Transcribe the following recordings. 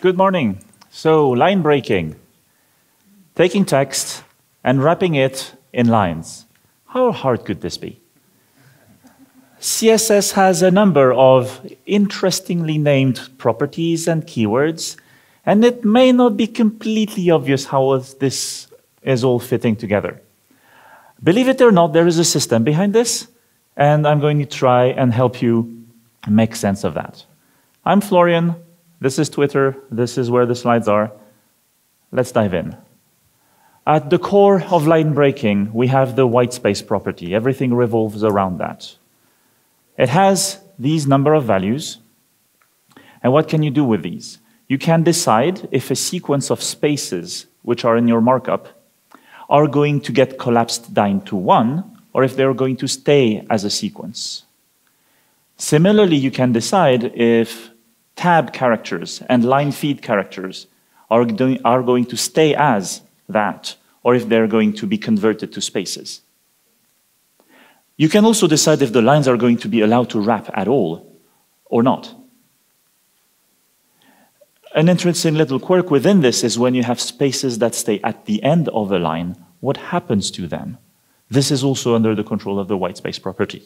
Good morning. So, line breaking. Taking text and wrapping it in lines. How hard could this be? CSS has a number of interestingly named properties and keywords, and it may not be completely obvious how this is all fitting together. Believe it or not, there is a system behind this, and I'm going to try and help you make sense of that. I'm Florian, this is Twitter, this is where the slides are. Let's dive in. At the core of line breaking, we have the white space property. Everything revolves around that. It has these number of values. And what can you do with these? You can decide if a sequence of spaces, which are in your markup, are going to get collapsed down to one, or if they're going to stay as a sequence. Similarly, you can decide if tab characters and line feed characters are, doing, are going to stay as that, or if they're going to be converted to spaces. You can also decide if the lines are going to be allowed to wrap at all or not. An interesting little quirk within this is when you have spaces that stay at the end of a line, what happens to them? This is also under the control of the white space property.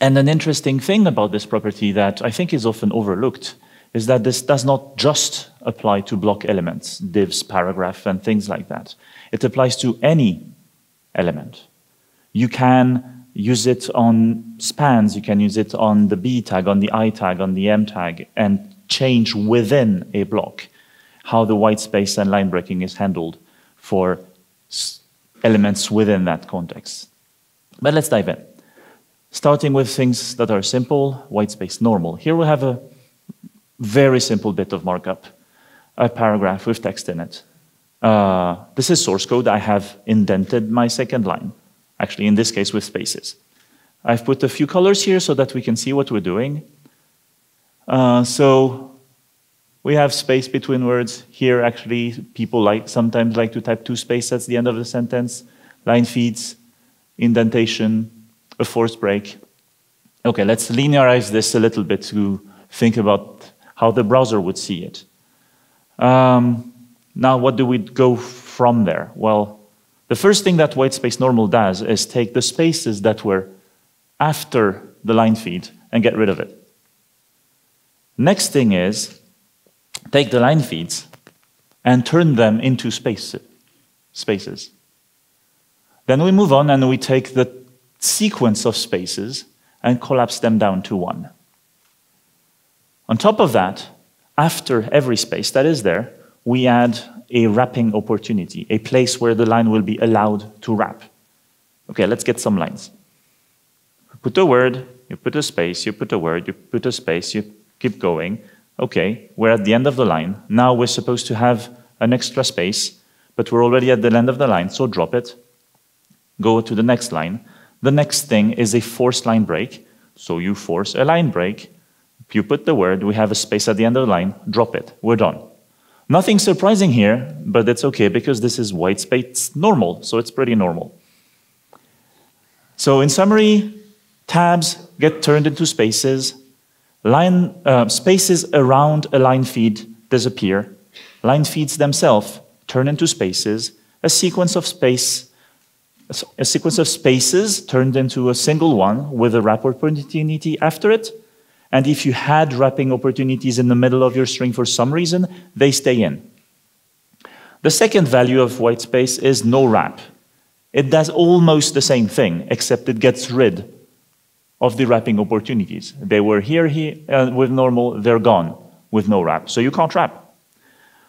And an interesting thing about this property that I think is often overlooked is that this does not just apply to block elements, divs, paragraph, and things like that. It applies to any element. You can use it on spans, you can use it on the B tag, on the I tag, on the em tag, and change within a block how the white space and line breaking is handled for elements within that context. But let's dive in. Starting with things that are simple, white space normal. Here we have a very simple bit of markup, a paragraph with text in it. Uh, this is source code. I have indented my second line actually in this case with spaces. I've put a few colors here so that we can see what we're doing. Uh, so we have space between words. Here, actually, people like sometimes like to type two spaces at the end of the sentence. Line feeds, indentation, a forced break. Okay, let's linearize this a little bit to think about how the browser would see it. Um, now, what do we go from there? Well, the first thing that whitespace normal does is take the spaces that were after the line feed and get rid of it. Next thing is take the line feeds and turn them into space, spaces. Then we move on and we take the sequence of spaces and collapse them down to one. On top of that, after every space that is there, we add a wrapping opportunity, a place where the line will be allowed to wrap. Okay, let's get some lines. You Put a word, you put a space, you put a word, you put a space, you keep going. Okay, we're at the end of the line. Now we're supposed to have an extra space, but we're already at the end of the line, so drop it. Go to the next line. The next thing is a forced line break. So you force a line break. You put the word, we have a space at the end of the line, drop it. We're done. Nothing surprising here, but it's okay because this is white space normal, so it's pretty normal. So in summary, tabs get turned into spaces, line, uh, spaces around a line feed disappear, line feeds themselves turn into spaces, a sequence of space, a sequence of spaces turned into a single one with a wrap opportunity after it, and if you had wrapping opportunities in the middle of your string for some reason, they stay in. The second value of white space is no wrap. It does almost the same thing, except it gets rid of the wrapping opportunities. They were here, here uh, with normal, they're gone with no wrap. So you can't wrap.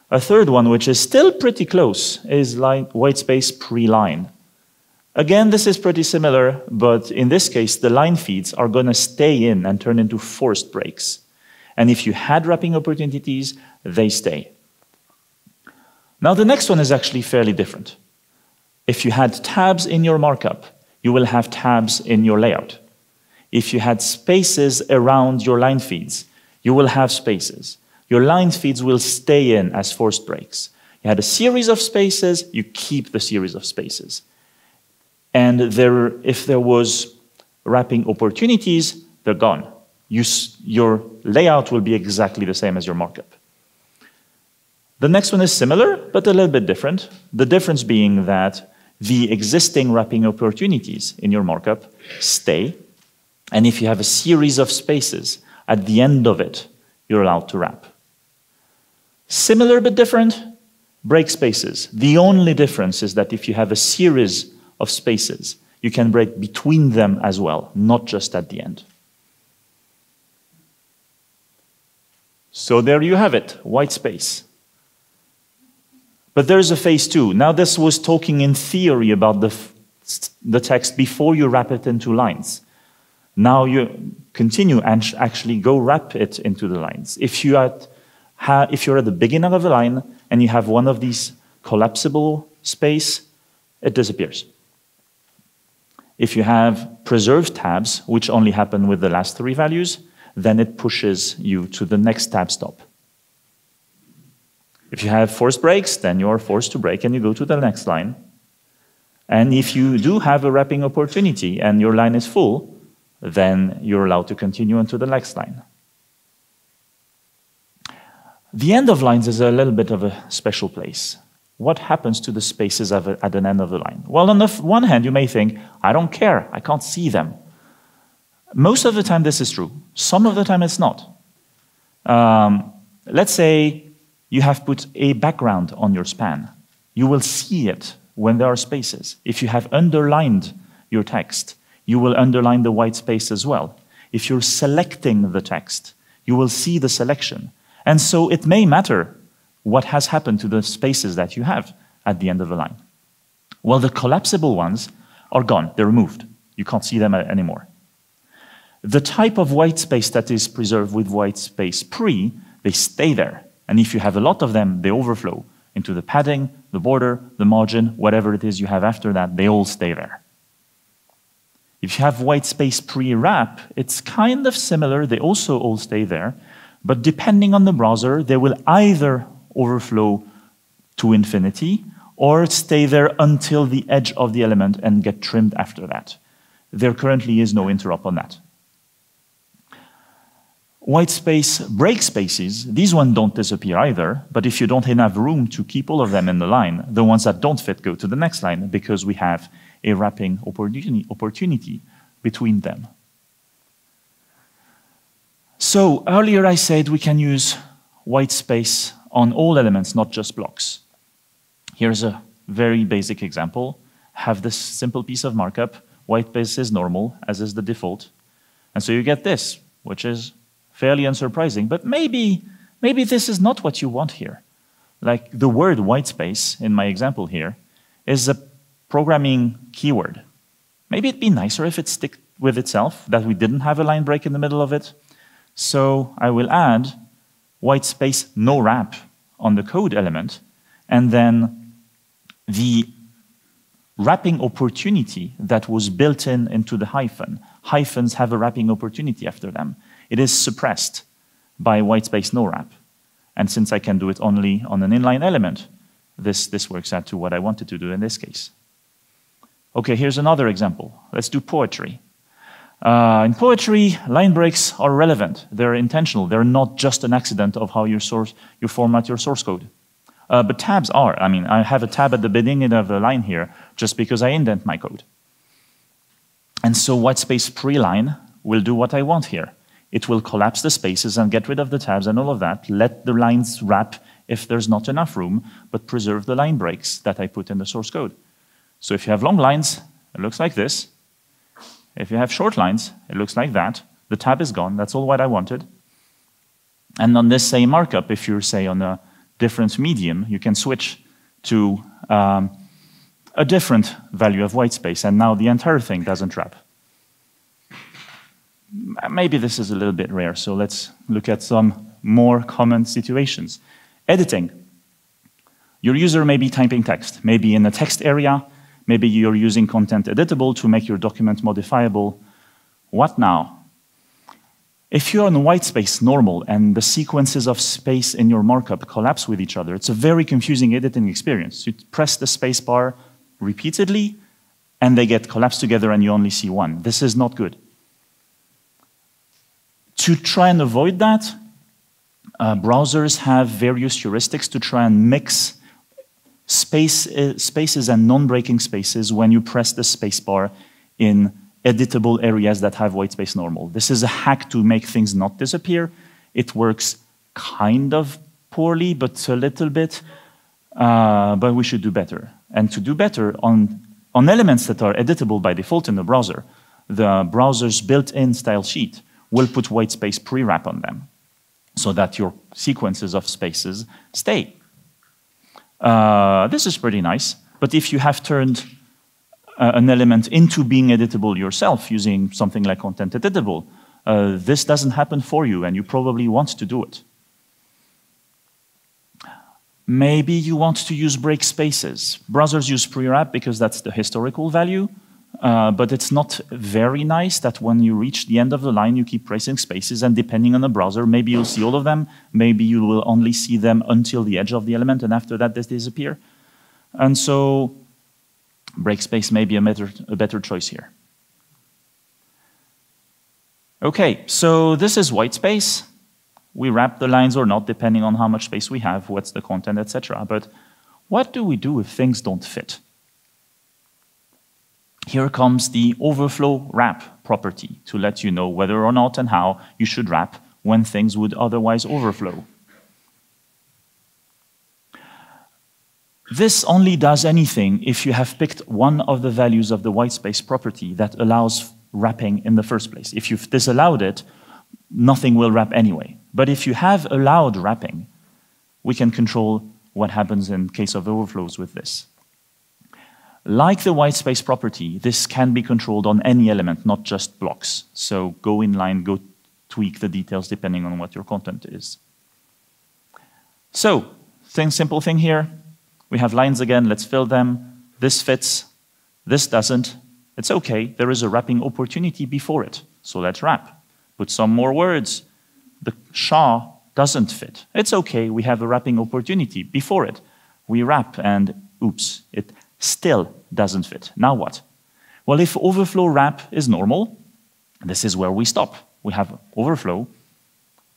A third one, which is still pretty close, is line, white space pre-line. Again, this is pretty similar, but in this case, the line feeds are going to stay in and turn into forced breaks. And if you had wrapping opportunities, they stay. Now, the next one is actually fairly different. If you had tabs in your markup, you will have tabs in your layout. If you had spaces around your line feeds, you will have spaces. Your line feeds will stay in as forced breaks. You had a series of spaces, you keep the series of spaces. And there, if there was wrapping opportunities, they're gone. you, your layout will be exactly the same as your markup. The next one is similar, but a little bit different. The difference being that the existing wrapping opportunities in your markup stay, and if you have a series of spaces, at the end of it, you're allowed to wrap. Similar but different, break spaces. The only difference is that if you have a series of spaces, you can break between them as well, not just at the end. So there you have it, white space. But there's a phase two. Now, this was talking in theory about the, the text before you wrap it into lines. Now you continue and actually go wrap it into the lines. If, you at, if you're at the beginning of a line and you have one of these collapsible space, it disappears. If you have preserved tabs, which only happen with the last three values, then it pushes you to the next tab stop. If you have forced breaks, then you're forced to break and you go to the next line. And if you do have a wrapping opportunity and your line is full, then you're allowed to continue on to the next line. The end of lines is a little bit of a special place. What happens to the spaces at an end of the line? Well, on the one hand, you may think, I don't care, I can't see them. Most of the time, this is true. Some of the time, it's not. Um, let's say you have put a background on your span. You will see it when there are spaces. If you have underlined your text, you will underline the white space as well. If you're selecting the text, you will see the selection. And so it may matter what has happened to the spaces that you have at the end of the line. Well, the collapsible ones are gone, they're removed. You can't see them anymore. The type of white space that is preserved with white space pre, they stay there. And if you have a lot of them, they overflow into the padding, the border, the margin, whatever it is you have after that, they all stay there. If you have white space pre-wrap, it's kind of similar. They also all stay there. But depending on the browser, they will either overflow to infinity or stay there until the edge of the element and get trimmed after that. There currently is no interop on that. White space break spaces, these ones don't disappear either, but if you don't have room to keep all of them in the line, the ones that don't fit go to the next line because we have a wrapping opportunity between them. So earlier I said we can use white space on all elements, not just blocks. Here's a very basic example. Have this simple piece of markup. White space is normal, as is the default. And so you get this, which is fairly unsurprising. But maybe, maybe this is not what you want here. Like the word white space in my example here is a programming keyword. Maybe it'd be nicer if it stick with itself, that we didn't have a line break in the middle of it. So I will add white space no wrap on the code element, and then the wrapping opportunity that was built in into the hyphen. Hyphens have a wrapping opportunity after them it is suppressed by whitespace no wrap. And since I can do it only on an inline element, this, this works out to what I wanted to do in this case. Okay, here's another example. Let's do poetry. Uh, in poetry, line breaks are relevant. They're intentional. They're not just an accident of how you, source, you format your source code. Uh, but tabs are. I mean, I have a tab at the beginning of the line here just because I indent my code. And so whitespace pre-line will do what I want here. It will collapse the spaces and get rid of the tabs and all of that, let the lines wrap if there's not enough room, but preserve the line breaks that I put in the source code. So if you have long lines, it looks like this. If you have short lines, it looks like that. The tab is gone. That's all what I wanted. And on this same markup, if you're, say, on a different medium, you can switch to um, a different value of white space, and now the entire thing doesn't wrap maybe this is a little bit rare, so let's look at some more common situations. Editing. Your user may be typing text, maybe in a text area, maybe you're using content editable to make your document modifiable. What now? If you're on white space normal and the sequences of space in your markup collapse with each other, it's a very confusing editing experience. You press the space bar repeatedly, and they get collapsed together and you only see one. This is not good To try and avoid that, uh, browsers have various heuristics to try and mix space, uh, spaces and non-breaking spaces when you press the spacebar in editable areas that have white space normal. This is a hack to make things not disappear. It works kind of poorly, but a little bit. Uh, but we should do better. And to do better on, on elements that are editable by default in the browser, the browser's built-in style sheet will put white space pre-wrap on them so that your sequences of spaces stay. Uh, this is pretty nice, but if you have turned uh, an element into being editable yourself using something like content editable, uh, this doesn't happen for you and you probably want to do it. Maybe you want to use break spaces. Browsers use pre-wrap because that's the historical value, uh, but it's not very nice that when you reach the end of the line, you keep pressing spaces, and depending on the browser, maybe you'll see all of them, maybe you will only see them until the edge of the element, and after that, they disappear. And so, break space may be a better, a better choice here. Okay, so this is white space. We wrap the lines or not, depending on how much space we have, what's the content, etc. But what do we do if things don't fit? Here comes the overflow wrap property to let you know whether or not and how you should wrap when things would otherwise overflow. This only does anything if you have picked one of the values of the whitespace property that allows wrapping in the first place. If you've disallowed it, nothing will wrap anyway. But if you have allowed wrapping, we can control what happens in case of overflows with this. Like the white space property, this can be controlled on any element, not just blocks. So go inline, go tweak the details depending on what your content is. So, thing, simple thing here. We have lines again, let's fill them. This fits, this doesn't. It's okay, there is a wrapping opportunity before it. So let's wrap. Put some more words. The SHA doesn't fit. It's okay, we have a wrapping opportunity before it. We wrap and oops, it still doesn't fit. Now what? Well, if overflow wrap is normal, this is where we stop. We have overflow,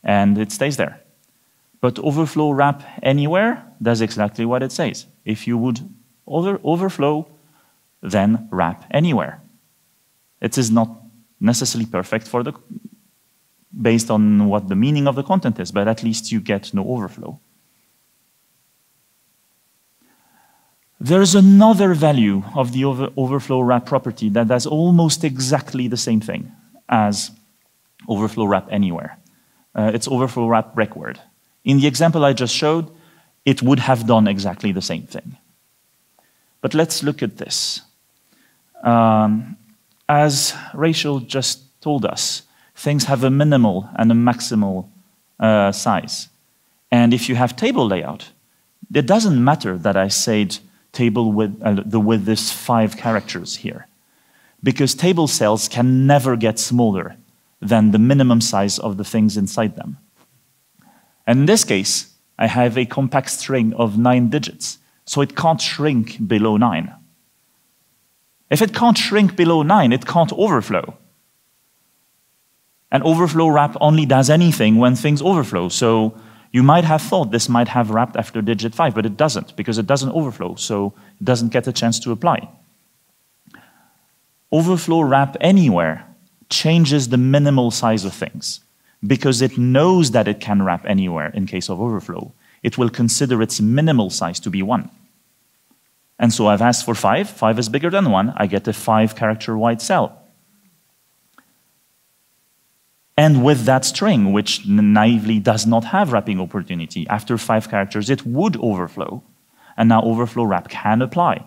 and it stays there. But overflow wrap anywhere does exactly what it says. If you would over, overflow, then wrap anywhere. It is not necessarily perfect for the based on what the meaning of the content is, but at least you get no overflow. There's another value of the over overflow wrap property that does almost exactly the same thing as overflow wrap anywhere. Uh, it's overflow wrap breakword. In the example I just showed, it would have done exactly the same thing. But let's look at this. Um, as Rachel just told us, things have a minimal and a maximal uh, size. And if you have table layout, it doesn't matter that I said table with uh, the with this five characters here, because table cells can never get smaller than the minimum size of the things inside them. And in this case, I have a compact string of nine digits, so it can't shrink below nine. If it can't shrink below nine, it can't overflow. And overflow wrap only does anything when things overflow. So you might have thought this might have wrapped after digit 5, but it doesn't, because it doesn't overflow, so it doesn't get a chance to apply. Overflow wrap anywhere changes the minimal size of things, because it knows that it can wrap anywhere in case of overflow. It will consider its minimal size to be 1. And so I've asked for 5. 5 is bigger than 1. I get a 5 character wide cell. And with that string, which naively does not have wrapping opportunity, after five characters, it would overflow. And now overflow wrap can apply.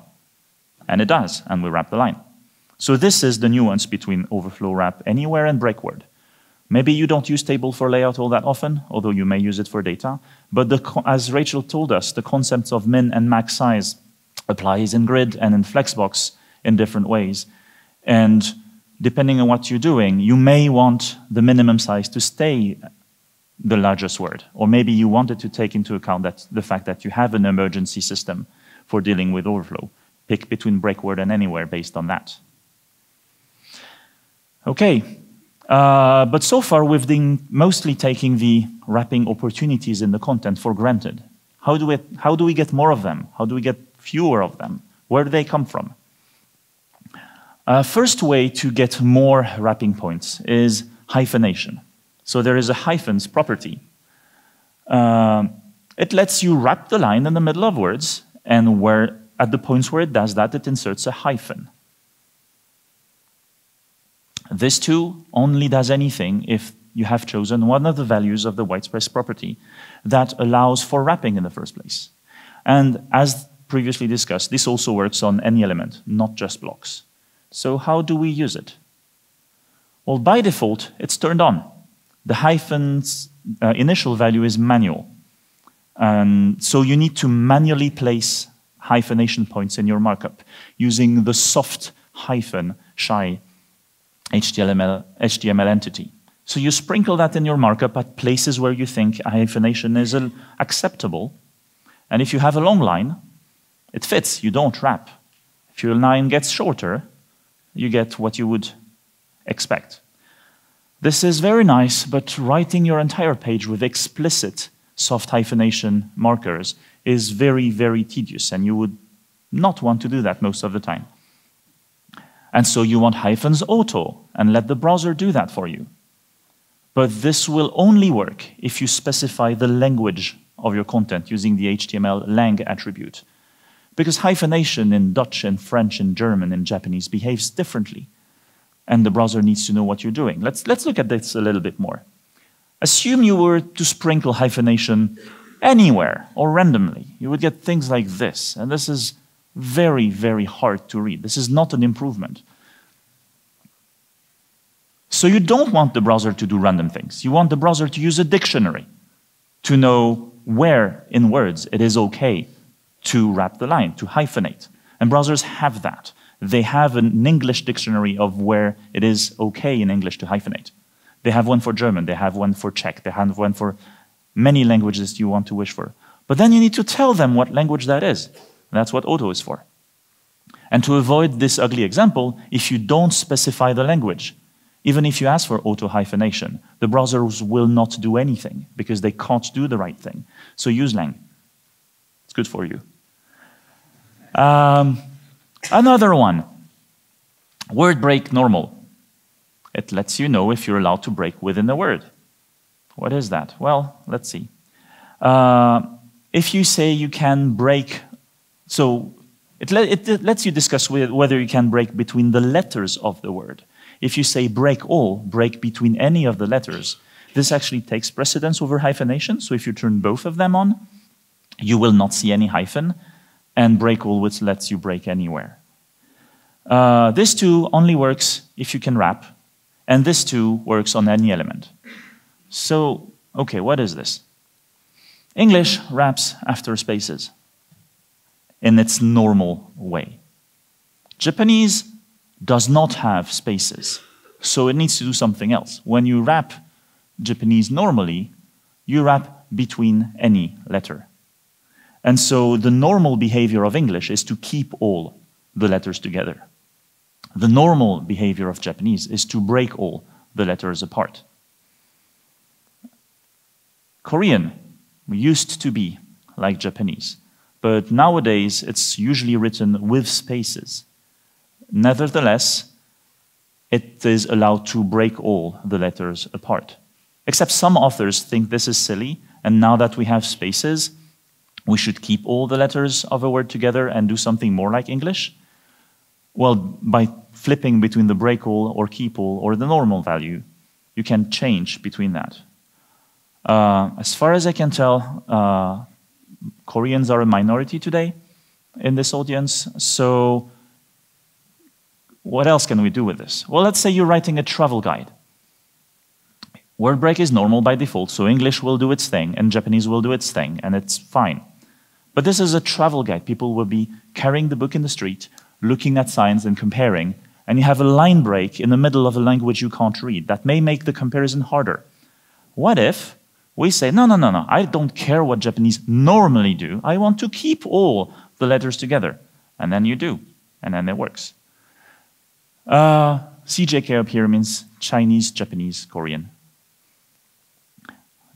And it does, and we wrap the line. So this is the nuance between overflow wrap anywhere and breakword. Maybe you don't use table for layout all that often, although you may use it for data. But the, as Rachel told us, the concepts of min and max size applies in grid and in flexbox in different ways. And depending on what you're doing, you may want the minimum size to stay the largest word. Or maybe you wanted to take into account that the fact that you have an emergency system for dealing with overflow. Pick between breakword and anywhere based on that. Okay. Uh, but so far, we've been mostly taking the wrapping opportunities in the content for granted. How do, we, how do we get more of them? How do we get fewer of them? Where do they come from? Uh, first way to get more wrapping points is hyphenation. So there is a hyphens property. Uh, it lets you wrap the line in the middle of words, and where at the points where it does that, it inserts a hyphen. This too only does anything if you have chosen one of the values of the white space property that allows for wrapping in the first place. And as previously discussed, this also works on any element, not just blocks. So how do we use it? Well, by default, it's turned on. The hyphen's uh, initial value is manual. And so you need to manually place hyphenation points in your markup using the soft hyphen shy HTML, HTML entity. So you sprinkle that in your markup at places where you think hyphenation is acceptable. And if you have a long line, it fits, you don't wrap. If your line gets shorter, you get what you would expect. This is very nice, but writing your entire page with explicit soft hyphenation markers is very, very tedious, and you would not want to do that most of the time. And so you want hyphens auto and let the browser do that for you. But this will only work if you specify the language of your content using the HTML lang attribute. Because hyphenation in Dutch and French and German and Japanese behaves differently. And the browser needs to know what you're doing. Let's, let's look at this a little bit more. Assume you were to sprinkle hyphenation anywhere or randomly. You would get things like this. And this is very, very hard to read. This is not an improvement. So you don't want the browser to do random things. You want the browser to use a dictionary to know where in words it is okay to wrap the line, to hyphenate. And browsers have that. They have an English dictionary of where it is okay in English to hyphenate. They have one for German, they have one for Czech, they have one for many languages you want to wish for. But then you need to tell them what language that is. That's what auto is for. And to avoid this ugly example, if you don't specify the language, even if you ask for auto hyphenation, the browsers will not do anything because they can't do the right thing. So use lang. It's good for you. Um, another one word break normal. It lets you know if you're allowed to break within a word. What is that? Well, let's see. Uh, if you say you can break so it, let, it lets you discuss whether you can break between the letters of the word. If you say break all, break between any of the letters, this actually takes precedence over hyphenation. So if you turn both of them on, you will not see any hyphen, and break all which lets you break anywhere. Uh, this too only works if you can wrap, and this too works on any element. So, okay, what is this? English wraps after spaces in its normal way. Japanese does not have spaces, so it needs to do something else. When you wrap Japanese normally, you wrap between any letter. And so the normal behavior of English is to keep all the letters together. The normal behavior of Japanese is to break all the letters apart. Korean used to be like Japanese. But nowadays, it's usually written with spaces. Nevertheless, it is allowed to break all the letters apart. Except some authors think this is silly, and now that we have spaces, we should keep all the letters of a word together and do something more like English. Well, by flipping between the break all or keep all or the normal value, you can change between that. Uh, as far as I can tell, uh, Koreans are a minority today in this audience. So, what else can we do with this? Well, let's say you're writing a travel guide. Word break is normal by default, so English will do its thing and Japanese will do its thing, and it's fine. But this is a travel guide. People will be carrying the book in the street, looking at signs and comparing, and you have a line break in the middle of a language you can't read. That may make the comparison harder. What if we say, no, no, no, no, I don't care what Japanese normally do. I want to keep all the letters together. And then you do, and then it works. Uh, CJK up here means Chinese, Japanese, Korean.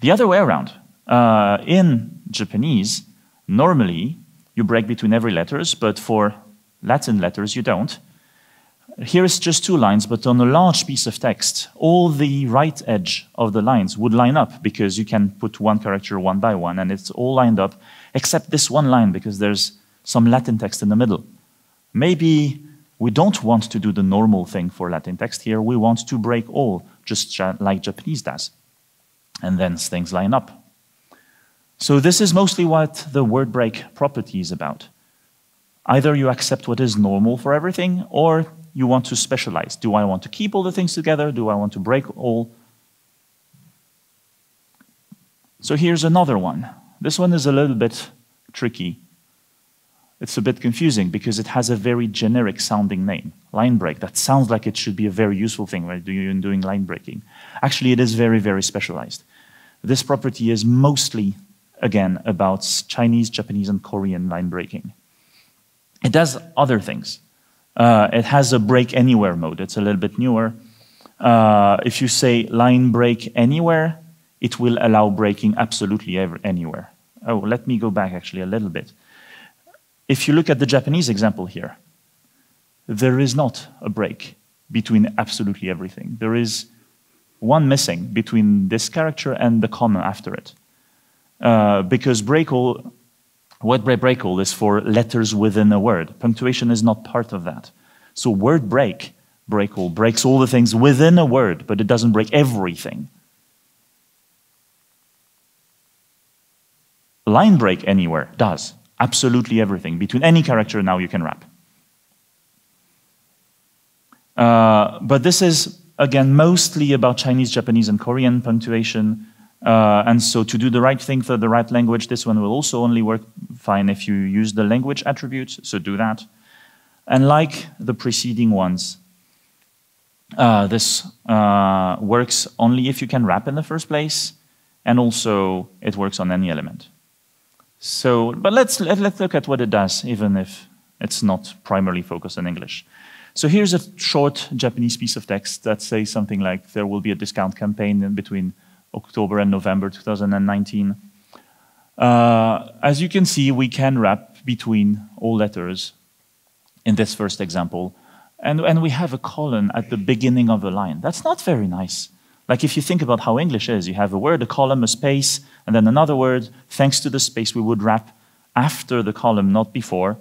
The other way around. Uh, in Japanese, normally you break between every letters, but for Latin letters you don't. Here is just two lines, but on a large piece of text, all the right edge of the lines would line up because you can put one character one by one and it's all lined up, except this one line because there's some Latin text in the middle. Maybe we don't want to do the normal thing for Latin text here. We want to break all, just like Japanese does. And then things line up. So this is mostly what the word break property is about. Either you accept what is normal for everything, or you want to specialize. Do I want to keep all the things together? Do I want to break all? So here's another one. This one is a little bit tricky. It's a bit confusing because it has a very generic sounding name, line break. That sounds like it should be a very useful thing when you're doing line breaking. Actually, it is very, very specialized. This property is mostly, again, about Chinese, Japanese, and Korean line breaking. It does other things. Uh, it has a break anywhere mode. It's a little bit newer. Uh, if you say line break anywhere, it will allow breaking absolutely ever, anywhere. Oh, let me go back actually a little bit. If you look at the Japanese example here, there is not a break between absolutely everything. There is one missing between this character and the comma after it. Uh, because break all Word break break all is for letters within a word. Punctuation is not part of that. So word break, break all, breaks all the things within a word, but it doesn't break everything. Line break anywhere does. Absolutely everything. Between any character now you can wrap. Uh, but this is, again, mostly about Chinese, Japanese, and Korean punctuation. Uh, and so to do the right thing for the right language, this one will also only work fine if you use the language attributes, so do that. And like the preceding ones, uh, this uh, works only if you can wrap in the first place, and also it works on any element. So, but let's, let, us let us look at what it does, even if it's not primarily focused on English. So here's a short Japanese piece of text that says something like, there will be a discount campaign in between October and November 2019. Uh, as you can see, we can wrap between all letters in this first example. And, and we have a colon at the beginning of the line. That's not very nice. Like if you think about how English is, you have a word, a column, a space, and then another word. Thanks to the space, we would wrap after the column, not before.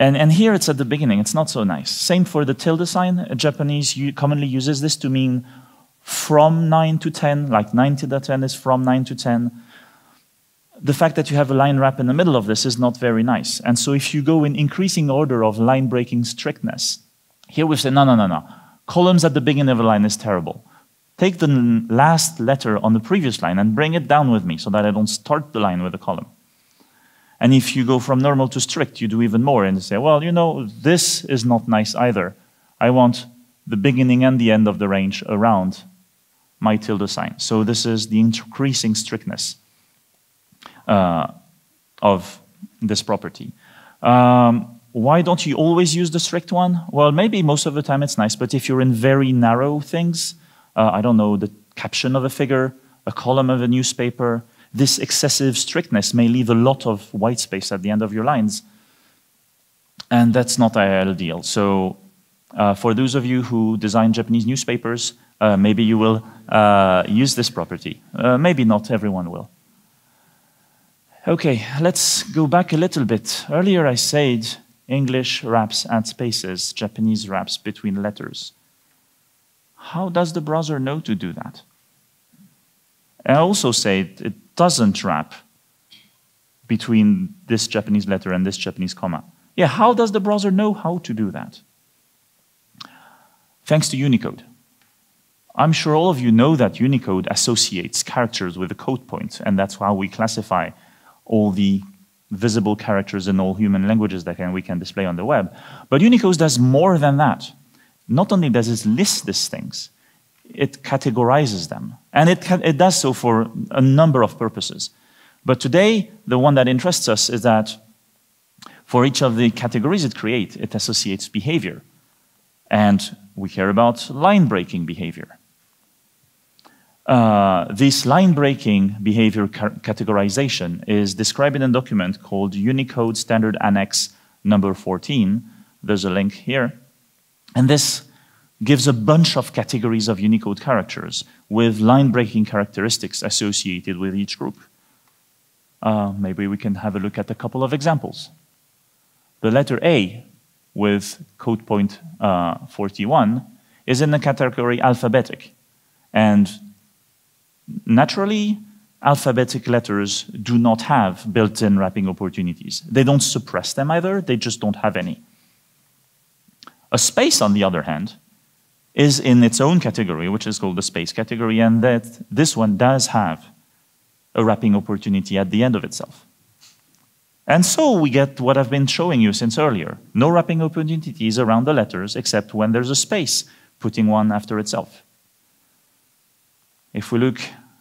And, and here it's at the beginning. It's not so nice. Same for the tilde sign. Japanese commonly uses this to mean from 9 to 10, like 9 to 10 is from 9 to 10. The fact that you have a line wrap in the middle of this is not very nice. And so if you go in increasing order of line breaking strictness, here we say, no, no, no, no. Columns at the beginning of a line is terrible. Take the last letter on the previous line and bring it down with me so that I don't start the line with a column. And if you go from normal to strict, you do even more and say, well, you know, this is not nice either. I want the beginning and the end of the range around my tilde sign. So this is the increasing strictness uh, of this property. Um, why don't you always use the strict one? Well, maybe most of the time it's nice, but if you're in very narrow things, uh, I don't know, the caption of a figure, a column of a newspaper, this excessive strictness may leave a lot of white space at the end of your lines. And that's not ideal. So uh, for those of you who design Japanese newspapers, uh, maybe you will uh, use this property. Uh, maybe not everyone will. Okay, let's go back a little bit. Earlier I said English wraps at spaces, Japanese wraps between letters. How does the browser know to do that? I also said it doesn't wrap between this Japanese letter and this Japanese comma. Yeah, how does the browser know how to do that? Thanks to Unicode. I'm sure all of you know that Unicode associates characters with a code point, and that's how we classify all the visible characters in all human languages that can, we can display on the web. But Unicode does more than that. Not only does it list these things, it categorizes them. And it, it does so for a number of purposes. But today, the one that interests us is that for each of the categories it creates, it associates behavior. And we care about line breaking behavior. Uh, this line breaking behavior categorization is described in a document called Unicode Standard Annex number 14. There's a link here. And this gives a bunch of categories of Unicode characters with line breaking characteristics associated with each group. Uh, maybe we can have a look at a couple of examples. The letter A with code point uh, 41 is in the category alphabetic. And naturally, alphabetic letters do not have built-in wrapping opportunities. They don't suppress them either, they just don't have any. A space, on the other hand, is in its own category, which is called the space category, and that this one does have a wrapping opportunity at the end of itself. And so we get what I've been showing you since earlier. No wrapping opportunities around the letters except when there's a space, putting one after itself. If we look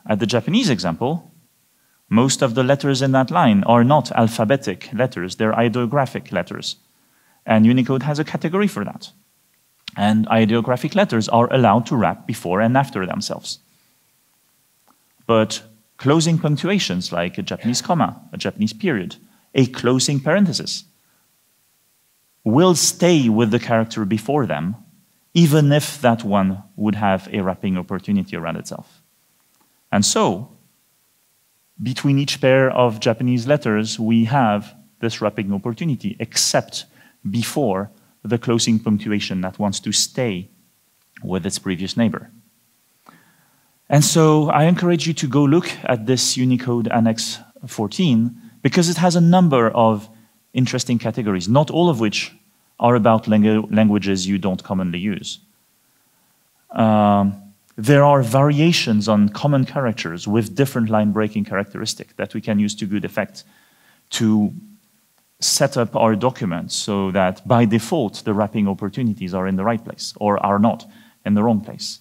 at the Japanese example, most of the letters in that line are not alphabetic letters, they're ideographic letters. And Unicode has a category for that. And ideographic letters are allowed to wrap before and after themselves. But closing punctuations like a Japanese comma, a Japanese period, a closing parenthesis will stay with the character before them, even if that one would have a wrapping opportunity around itself. And so, between each pair of Japanese letters, we have this wrapping opportunity, except before the closing punctuation that wants to stay with its previous neighbor. And so I encourage you to go look at this Unicode Annex 14 because it has a number of interesting categories, not all of which are about langu languages you don't commonly use. Um, there are variations on common characters with different line breaking characteristics that we can use to good effect to set up our documents so that by default the wrapping opportunities are in the right place or are not in the wrong place.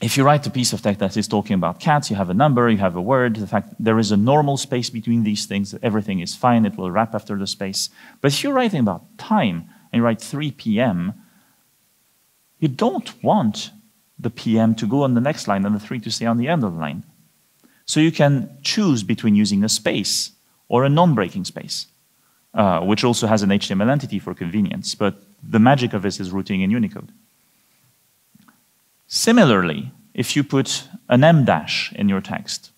If you write a piece of text that is talking about cats, you have a number, you have a word, the fact there is a normal space between these things, everything is fine, it will wrap after the space. But if you're writing about time and you write 3 p.m., you don't want the PM to go on the next line and the 3 to stay on the end of the line. So you can choose between using a space or a non-breaking space, uh, which also has an HTML entity for convenience, but the magic of this is routing in Unicode. Similarly, if you put an em dash in your text,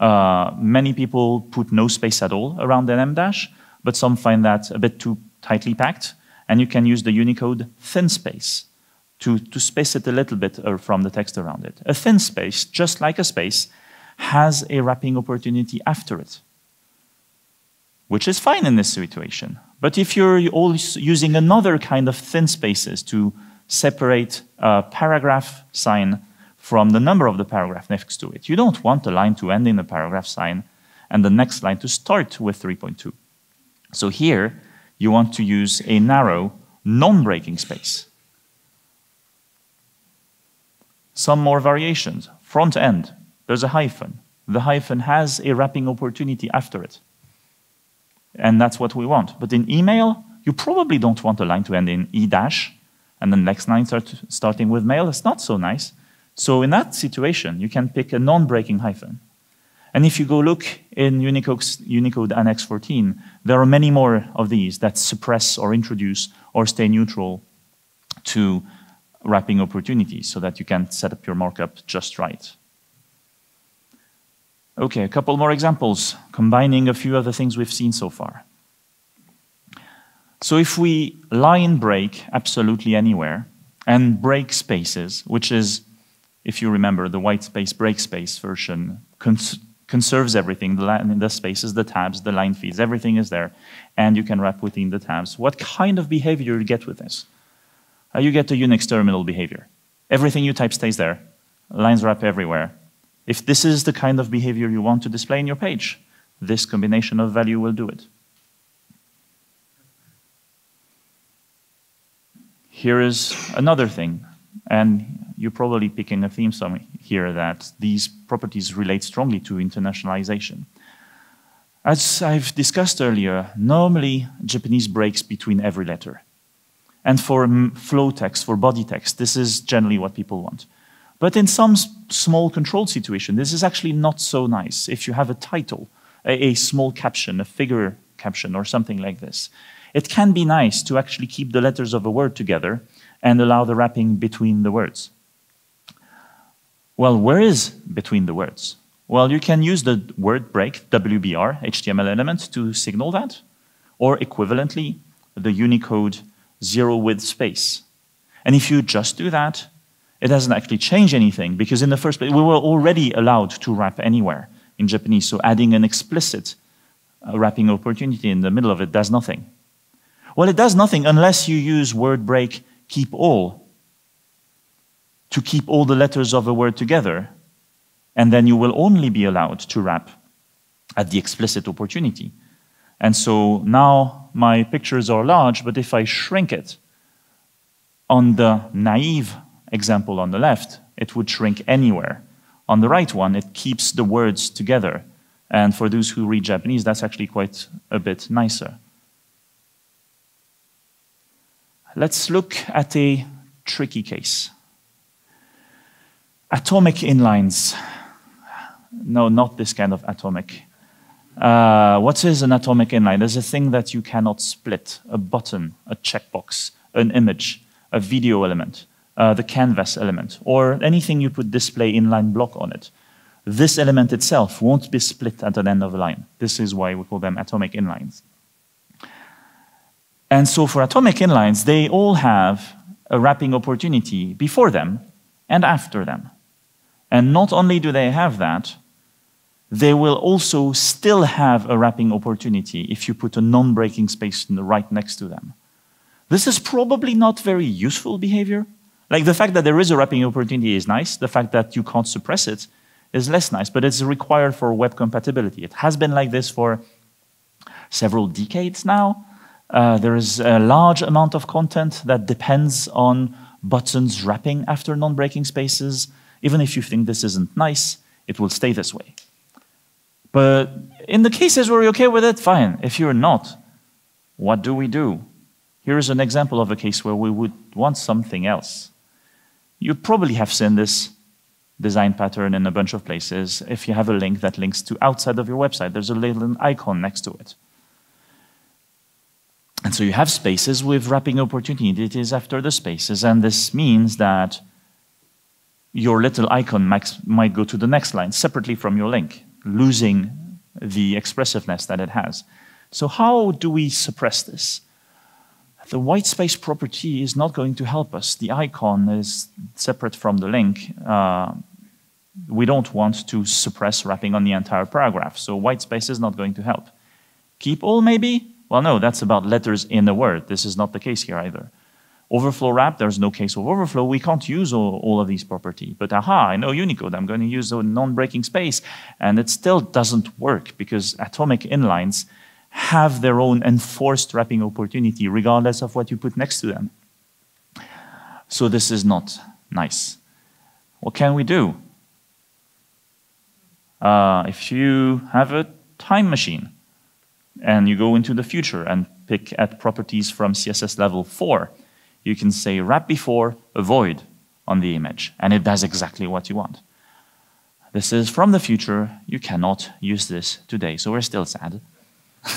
uh, many people put no space at all around an em dash, but some find that a bit too tightly packed, and you can use the Unicode thin space to, to space it a little bit uh, from the text around it. A thin space, just like a space, has a wrapping opportunity after it, which is fine in this situation. But if you're using another kind of thin spaces to separate a paragraph sign from the number of the paragraph next to it, you don't want the line to end in a paragraph sign and the next line to start with 3.2. So here, you want to use a narrow, non-breaking space. Some more variations. Front end, there's a hyphen. The hyphen has a wrapping opportunity after it. And that's what we want. But in email, you probably don't want a line to end in E dash, and the next line start, starting with mail. It's not so nice. So in that situation, you can pick a non-breaking hyphen. And if you go look in Unicode, Unicode Annex 14, there are many more of these that suppress or introduce or stay neutral to wrapping opportunities so that you can set up your markup just right. Okay, a couple more examples, combining a few of the things we've seen so far. So if we line break absolutely anywhere and break spaces, which is, if you remember, the white space break space version cons conserves everything, the, the spaces, the tabs, the line feeds, everything is there, and you can wrap within the tabs. What kind of behavior do you get with this? Uh, you get a Unix terminal behavior. Everything you type stays there. Lines wrap everywhere. If this is the kind of behavior you want to display in your page, this combination of value will do it. Here is another thing, and you're probably picking a theme here that these properties relate strongly to internationalization. As I've discussed earlier, normally Japanese breaks between every letter. And for flow text, for body text, this is generally what people want. But in some small control situation, this is actually not so nice. If you have a title, a, a small caption, a figure caption, or something like this, it can be nice to actually keep the letters of a word together and allow the wrapping between the words. Well, where is between the words? Well, you can use the word break, WBR, HTML element, to signal that, or equivalently, the Unicode zero width space. And if you just do that, it doesn't actually change anything because in the first place, we were already allowed to wrap anywhere in Japanese. So adding an explicit uh, wrapping opportunity in the middle of it does nothing. Well, it does nothing unless you use word break keep all to keep all the letters of a word together. And then you will only be allowed to wrap at the explicit opportunity. And so now my pictures are large, but if I shrink it on the naive example on the left, it would shrink anywhere. On the right one, it keeps the words together. And for those who read Japanese, that's actually quite a bit nicer. Let's look at a tricky case. Atomic inlines. No, not this kind of atomic. Uh, what is an atomic inline? There's a thing that you cannot split a button, a checkbox, an image, a video element uh, the canvas element, or anything you put display inline block on it. This element itself won't be split at an end of a line. This is why we call them atomic inlines. And so for atomic inlines, they all have a wrapping opportunity before them and after them. And not only do they have that, they will also still have a wrapping opportunity if you put a non-breaking space right next to them. This is probably not very useful behavior, like the fact that there is a wrapping opportunity is nice. The fact that you can't suppress it is less nice, but it's required for web compatibility. It has been like this for several decades now. Uh, there is a large amount of content that depends on buttons wrapping after non-breaking spaces. Even if you think this isn't nice, it will stay this way. But in the cases where you're okay with it, fine. If you're not, what do we do? Here is an example of a case where we would want something else. You probably have seen this design pattern in a bunch of places. If you have a link that links to outside of your website, there's a little icon next to it. And so you have spaces with wrapping opportunities after the spaces, and this means that your little icon might go to the next line separately from your link, losing the expressiveness that it has. So how do we suppress this? the white space property is not going to help us. The icon is separate from the link. Uh, we don't want to suppress wrapping on the entire paragraph, so white space is not going to help. Keep all, maybe? Well, no, that's about letters in a word. This is not the case here either. Overflow wrap, there's no case of overflow. We can't use all, all of these properties. But aha, I know Unicode. I'm going to use a non-breaking space. And it still doesn't work because atomic inlines have their own enforced wrapping opportunity, regardless of what you put next to them. So this is not nice. What can we do? Uh, if you have a time machine and you go into the future and pick at properties from CSS level 4, you can say wrap before avoid on the image, and it does exactly what you want. This is from the future. You cannot use this today, so we're still sad.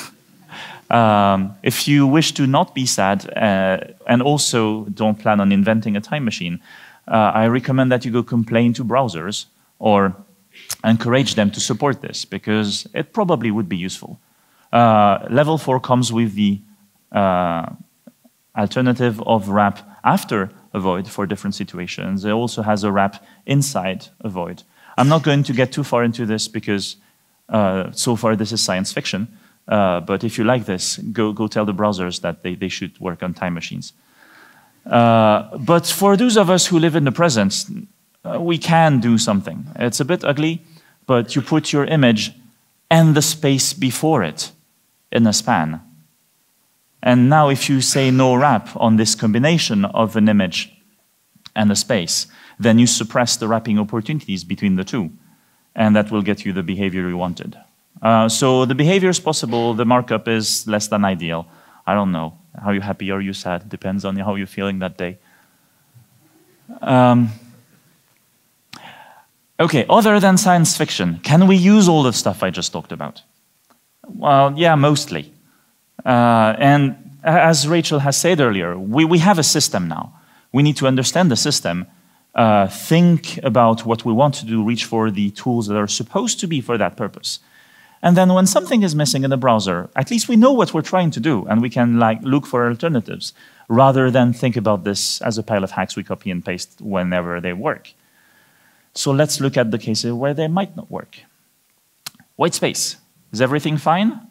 um, if you wish to not be sad uh, and also don't plan on inventing a time machine, uh, I recommend that you go complain to browsers or encourage them to support this because it probably would be useful. Uh, level 4 comes with the uh, alternative of wrap after avoid for different situations. It also has a wrap inside avoid. I'm not going to get too far into this because uh, so far this is science fiction. Uh, but if you like this, go, go tell the browsers that they, they should work on time machines. Uh, but for those of us who live in the present, uh, we can do something. It's a bit ugly, but you put your image and the space before it in a span. And now if you say no wrap on this combination of an image and a space, then you suppress the wrapping opportunities between the two. And that will get you the behavior you wanted. Uh, so the behavior is possible, the markup is less than ideal. I don't know. Are you happy? Or are you sad? Depends on how you're feeling that day. Um, okay, other than science fiction, can we use all the stuff I just talked about? Well, yeah, mostly. Uh, and as Rachel has said earlier, we, we have a system now. We need to understand the system, uh, think about what we want to do, reach for the tools that are supposed to be for that purpose. And then when something is missing in the browser, at least we know what we're trying to do and we can like look for alternatives rather than think about this as a pile of hacks we copy and paste whenever they work. So let's look at the cases where they might not work. White space. Is everything fine?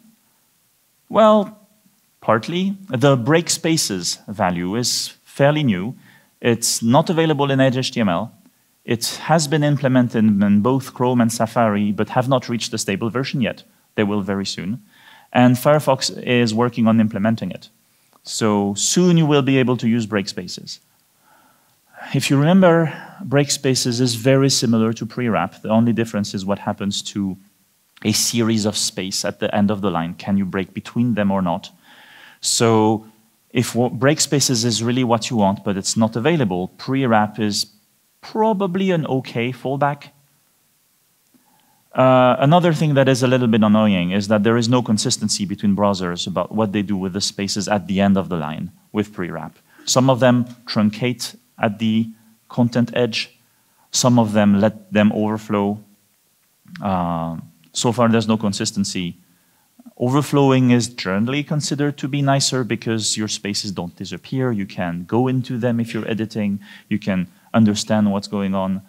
Well, partly. The break spaces value is fairly new. It's not available in Edge HTML. It has been implemented in both Chrome and Safari, but have not reached the stable version yet. They will very soon. And Firefox is working on implementing it. So soon you will be able to use break spaces. If you remember, break spaces is very similar to pre-wrap. The only difference is what happens to a series of space at the end of the line. Can you break between them or not? So if break spaces is really what you want, but it's not available, pre-wrap is probably an okay fallback. Uh, another thing that is a little bit annoying is that there is no consistency between browsers about what they do with the spaces at the end of the line with pre-wrap. Some of them truncate at the content edge. Some of them let them overflow. Uh, so far, there's no consistency. Overflowing is generally considered to be nicer because your spaces don't disappear. You can go into them if you're editing. You can understand what's going on.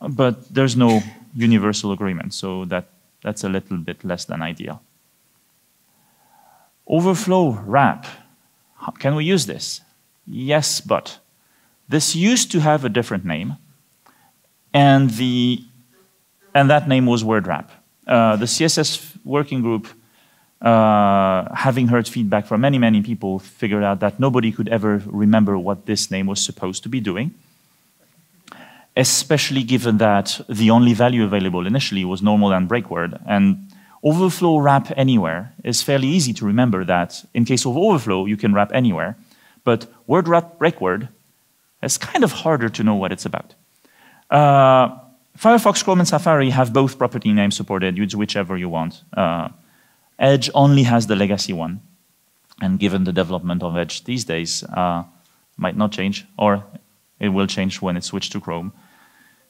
But there's no universal agreement, so that, that's a little bit less than ideal. Overflow wrap. Can we use this? Yes, but. This used to have a different name, and, the, and that name was WordWrap. Uh, the CSS working group, uh, having heard feedback from many, many people, figured out that nobody could ever remember what this name was supposed to be doing especially given that the only value available initially was normal and breakword. And overflow wrap anywhere is fairly easy to remember that in case of overflow, you can wrap anywhere. But word wrap breakword is kind of harder to know what it's about. Uh, Firefox, Chrome, and Safari have both property names supported. Use whichever you want. Uh, Edge only has the legacy one. And given the development of Edge these days, uh, might not change, or it will change when it's switched to Chrome.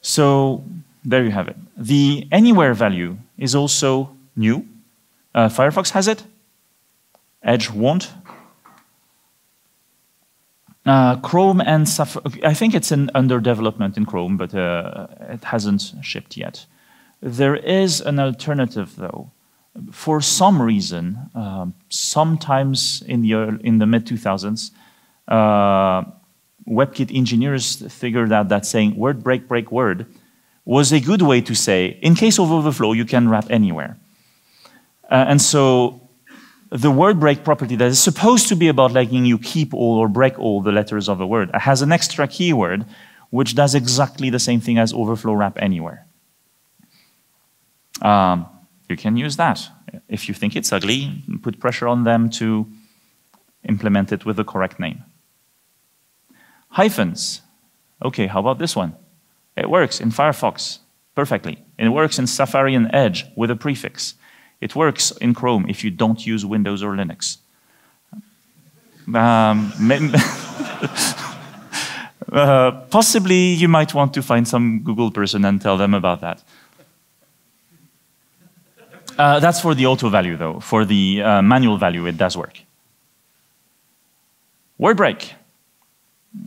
So there you have it. The anywhere value is also new. Uh, Firefox has it. Edge won't. Uh, Chrome and Safari, I think it's in under development in Chrome, but uh, it hasn't shipped yet. There is an alternative, though. For some reason, um, sometimes in the, in the mid 2000s, WebKit engineers figured out that saying word break break word was a good way to say, in case of overflow, you can wrap anywhere. Uh, and so the word break property that is supposed to be about letting you keep all or break all the letters of a word has an extra keyword which does exactly the same thing as overflow wrap anywhere. Um, you can use that. If you think it's ugly, put pressure on them to implement it with the correct name. Hyphens. Okay, how about this one? It works in Firefox perfectly. It works in Safari and Edge with a prefix. It works in Chrome if you don't use Windows or Linux. Um, uh, possibly you might want to find some Google person and tell them about that. Uh, that's for the auto value, though. For the uh, manual value, it does work. Word break.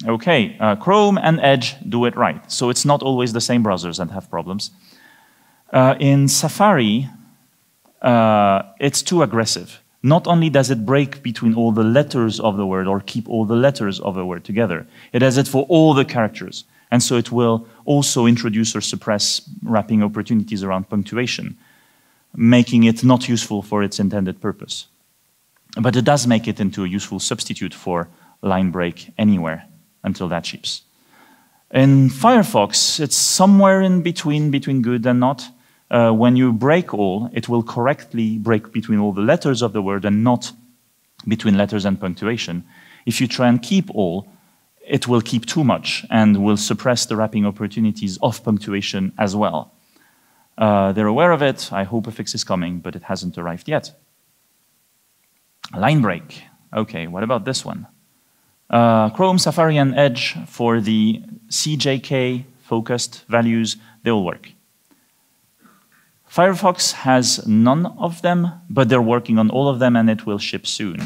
Okay, uh, Chrome and Edge do it right. So it's not always the same browsers that have problems. Uh, in Safari, uh, it's too aggressive. Not only does it break between all the letters of the word or keep all the letters of the word together, it does it for all the characters. And so it will also introduce or suppress wrapping opportunities around punctuation, making it not useful for its intended purpose. But it does make it into a useful substitute for line break anywhere until that ships. In Firefox, it's somewhere in between, between good and not. Uh, when you break all, it will correctly break between all the letters of the word and not between letters and punctuation. If you try and keep all, it will keep too much and will suppress the wrapping opportunities of punctuation as well. Uh, they're aware of it. I hope a fix is coming, but it hasn't arrived yet. Line break. Okay, what about this one? Uh, Chrome, Safari, and Edge for the CJK focused values, they all work. Firefox has none of them, but they're working on all of them and it will ship soon.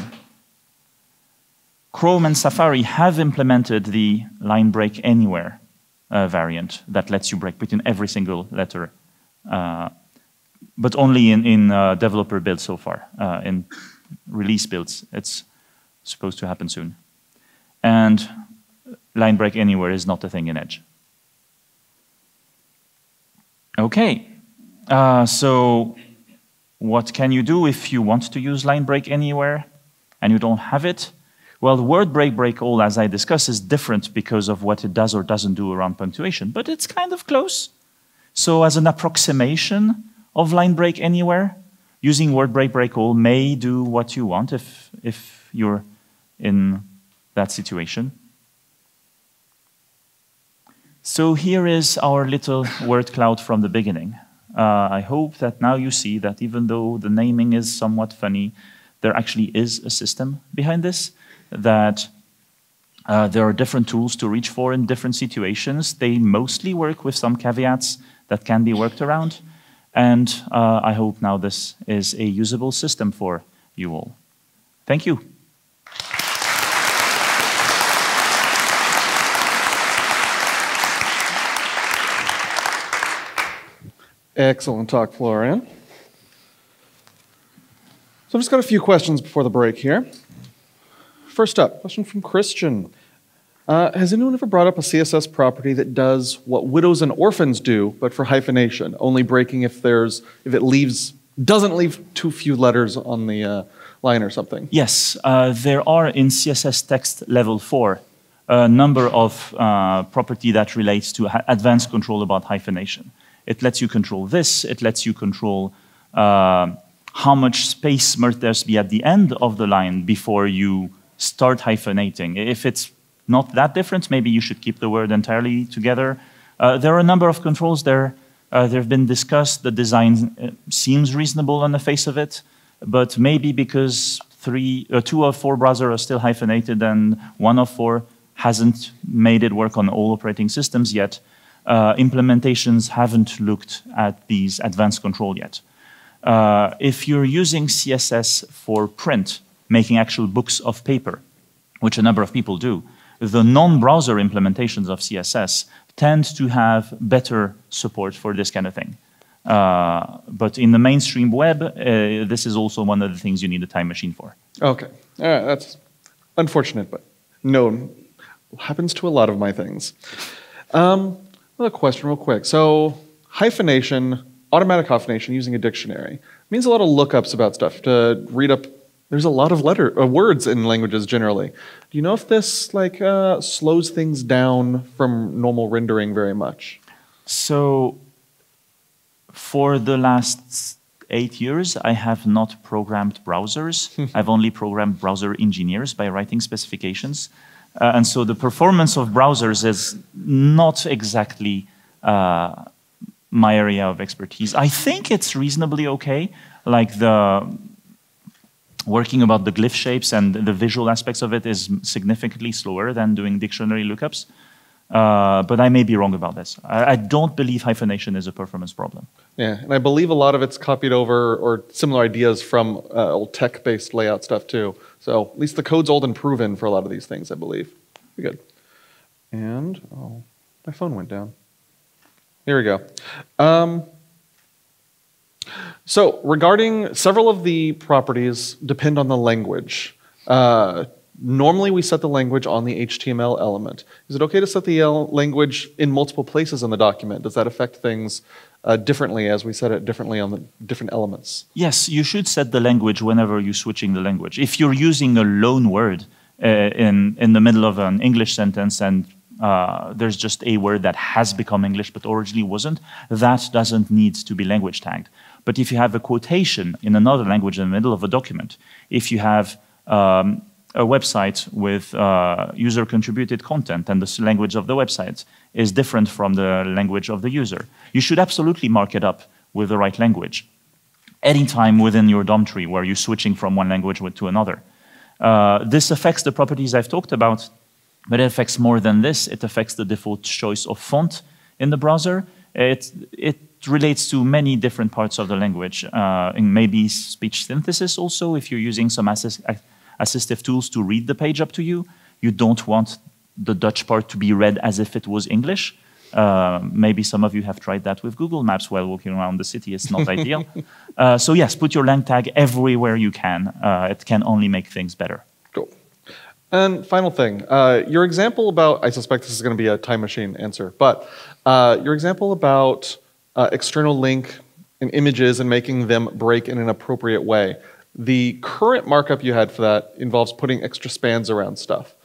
Chrome and Safari have implemented the line break anywhere uh, variant that lets you break between every single letter, uh, but only in, in uh, developer builds so far. Uh, in release builds, it's supposed to happen soon. And line break anywhere is not a thing in Edge. Okay, uh, so what can you do if you want to use line break anywhere and you don't have it? Well, word break break all, as I discussed, is different because of what it does or doesn't do around punctuation, but it's kind of close. So as an approximation of line break anywhere, using word break break all may do what you want if, if you're in that situation. So here is our little word cloud from the beginning. Uh, I hope that now you see that even though the naming is somewhat funny, there actually is a system behind this, that uh, there are different tools to reach for in different situations. They mostly work with some caveats that can be worked around. And uh, I hope now this is a usable system for you all. Thank you. Excellent talk, Florian. So I've just got a few questions before the break here. First up, question from Christian. Uh, has anyone ever brought up a CSS property that does what widows and orphans do, but for hyphenation, only breaking if there's if it leaves doesn't leave too few letters on the uh, line or something? Yes, uh, there are in CSS text level four a number of uh, property that relates to advanced control about hyphenation. It lets you control this. It lets you control uh, how much space must there be at the end of the line before you start hyphenating. If it's not that different, maybe you should keep the word entirely together. Uh, there are a number of controls there. Uh, they've been discussed. The design uh, seems reasonable on the face of it, but maybe because three, uh, two of four browsers are still hyphenated and one of four hasn't made it work on all operating systems yet, uh, implementations haven't looked at these advanced control yet. Uh, if you're using CSS for print, making actual books of paper, which a number of people do, the non-browser implementations of CSS tend to have better support for this kind of thing. Uh, but in the mainstream web, uh, this is also one of the things you need a time machine for. Okay, right, that's unfortunate, but no, happens to a lot of my things. Um, Another question, real quick. So, hyphenation, automatic hyphenation using a dictionary means a lot of lookups about stuff to read up. There's a lot of letter uh, words in languages generally. Do you know if this like uh, slows things down from normal rendering very much? So, for the last eight years, I have not programmed browsers. I've only programmed browser engineers by writing specifications. Uh, and so the performance of browsers is not exactly uh, my area of expertise. I think it's reasonably okay, like the working about the glyph shapes and the visual aspects of it is significantly slower than doing dictionary lookups. Uh, but I may be wrong about this. I, I, don't believe hyphenation is a performance problem. Yeah, and I believe a lot of it's copied over or similar ideas from uh, old TeX-based layout stuff too. So at least the code's old and proven for a lot of these things, I believe. Pretty good. And oh, my phone went down. Here we go. Um, so regarding several of the properties depend on the language. Uh, normally we set the language on the HTML element. Is it okay to set the language in multiple places in the document? Does that affect things uh, differently as we set it differently on the different elements? Yes, you should set the language whenever you're switching the language. If you're using a loan word uh, in, in the middle of an English sentence and uh, there's just a word that has become English but originally wasn't, that doesn't need to be language tagged. But if you have a quotation in another language in the middle of a document, if you have um, a website with uh, user contributed content and the language of the website is different from the language of the user. You should absolutely mark it up with the right language. Anytime within your DOM tree where you're switching from one language to another. Uh, this affects the properties I've talked about, but it affects more than this. It affects the default choice of font in the browser. It, it relates to many different parts of the language, uh, and maybe speech synthesis also, if you're using some assist assistive tools to read the page up to you. You don't want the Dutch part to be read as if it was English. Uh, maybe some of you have tried that with Google Maps while walking around the city. It's not ideal. Uh, so yes, put your lang tag everywhere you can. Uh, it can only make things better. Cool. And final thing, uh, your example about, I suspect this is going to be a time machine answer, but uh, your example about uh, external link and images and making them break in an appropriate way. The current markup you had for that involves putting extra spans around stuff.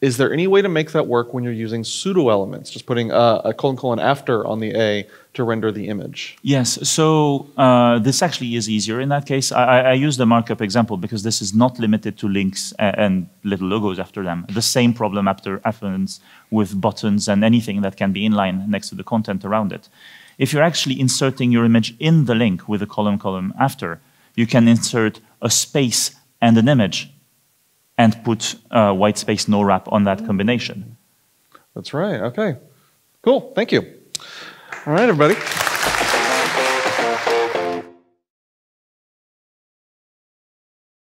Is there any way to make that work when you're using pseudo elements, just putting a, a colon colon after on the A to render the image? Yes, so uh, this actually is easier in that case. I, I, use the markup example because this is not limited to links and, and little logos after them. The same problem after happens with buttons and anything that can be inline next to the content around it. If you're actually inserting your image in the link with a colon colon after, you can insert a space and an image and put uh, white space no wrap on that combination. That's right. Okay. Cool. Thank you. All right, everybody.